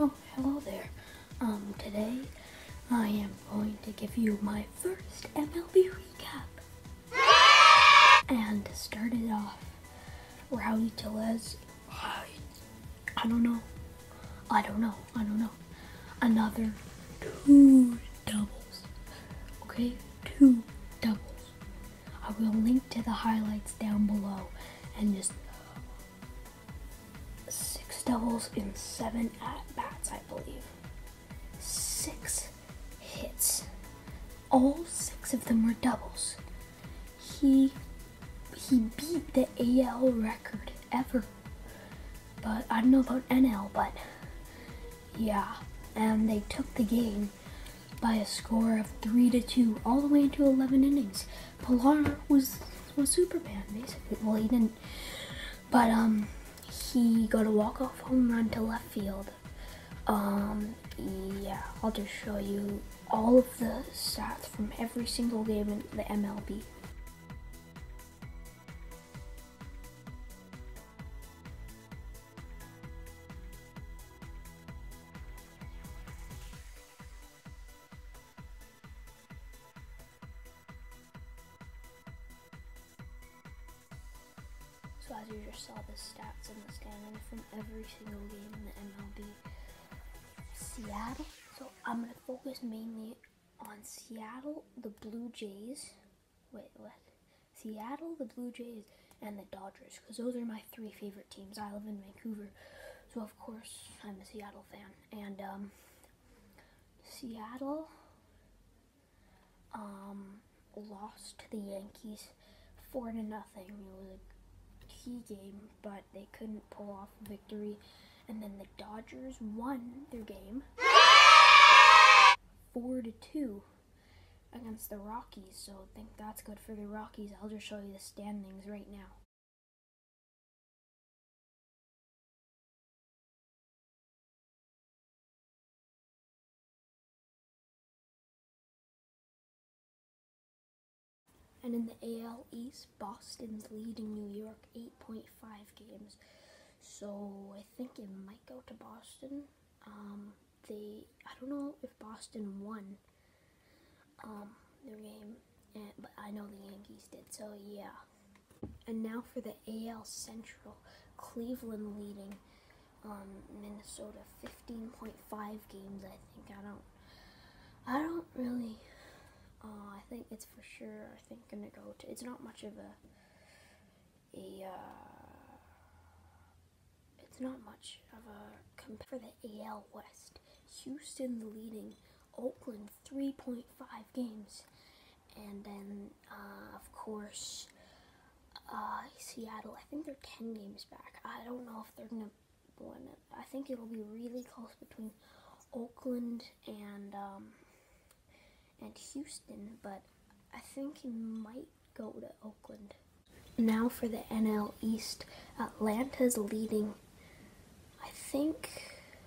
Oh, hello there. Um, today I am going to give you my first MLB recap. And to start it off, Rowdy Tellez, I, I don't know. I don't know. I don't know. Another two doubles. Okay? Two doubles. I will link to the highlights down below and just six doubles in seven at bats, I believe. Six hits. All six of them were doubles. He he beat the AL record ever. But I don't know about NL, but yeah. And they took the game by a score of three to two, all the way into eleven innings. Pillar was was Superman basically. Well, he didn't, but um, he got a walk off home run to left field. Um, yeah, I'll just show you all of the stats from every single game in the MLB. So as you just saw the stats and the standings from every single game in the MLB. Seattle. So I'm gonna focus mainly on Seattle, the Blue Jays. Wait, what? Seattle, the Blue Jays, and the Dodgers, because those are my three favorite teams. I live in Vancouver, so of course I'm a Seattle fan. And um, Seattle um, lost to the Yankees four to nothing. It was a key game, but they couldn't pull off victory. And then the Dodgers won their game four to two against the Rockies. So I think that's good for the Rockies. I'll just show you the standings right now. And in the AL East, Boston's leading New York 8.5 games. So I think it might go to Boston. Um, they, I don't know if Boston won um, their game, and, but I know the Yankees did. So yeah. And now for the AL Central, Cleveland leading um, Minnesota 15.5 games. I think I don't, I don't really. Uh, I think it's for sure. I think gonna go to. It's not much of a a. Uh, it's not much of a comp for the AL West. Houston leading Oakland 3.5 games, and then uh, of course uh, Seattle. I think they're 10 games back. I don't know if they're gonna win it. I think it'll be really close between Oakland and. Um, and Houston, but I think he might go to Oakland. Now for the NL East, Atlanta's leading. I think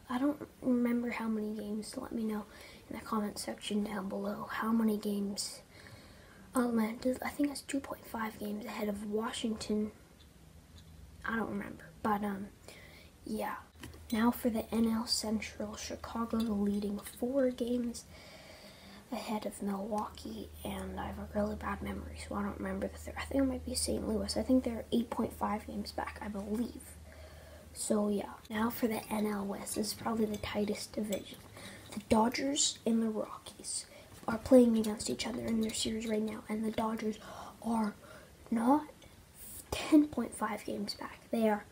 I don't remember how many games. Let me know in the comment section down below how many games Atlanta. I think it's 2.5 games ahead of Washington. I don't remember, but um, yeah. Now for the NL Central, Chicago leading four games ahead of Milwaukee, and I have a really bad memory, so I don't remember the third. I think it might be St. Louis. I think they're 8.5 games back, I believe. So yeah, now for the NL West. This is probably the tightest division. The Dodgers and the Rockies are playing against each other in their series right now, and the Dodgers are not 10.5 games back. They are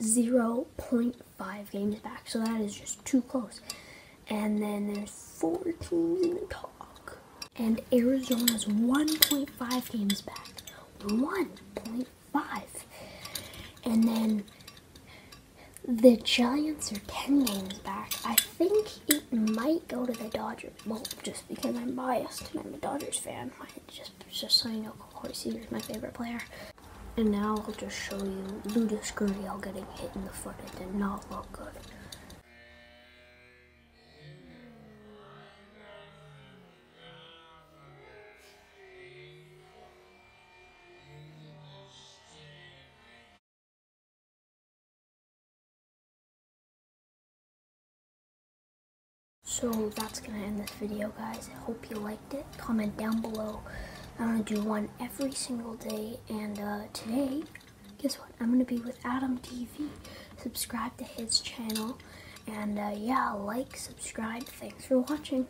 0.5 games back, so that is just too close. And then there's four teams in the talk. And Arizona's 1.5 games back. 1.5. And then the Giants are 10 games back. I think it might go to the Dodgers. Well, just because I'm biased and I'm a Dodgers fan. Just, just so you know, Corey Seager is my favorite player. And now I'll just show you Lourdes Gurriel getting hit in the foot. It did not look good. So that's gonna end this video, guys. I hope you liked it. Comment down below. I'm gonna do one every single day, and uh, today, guess what? I'm gonna be with Adam TV. Subscribe to his channel, and uh, yeah, like, subscribe. Thanks for watching.